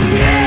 yeah.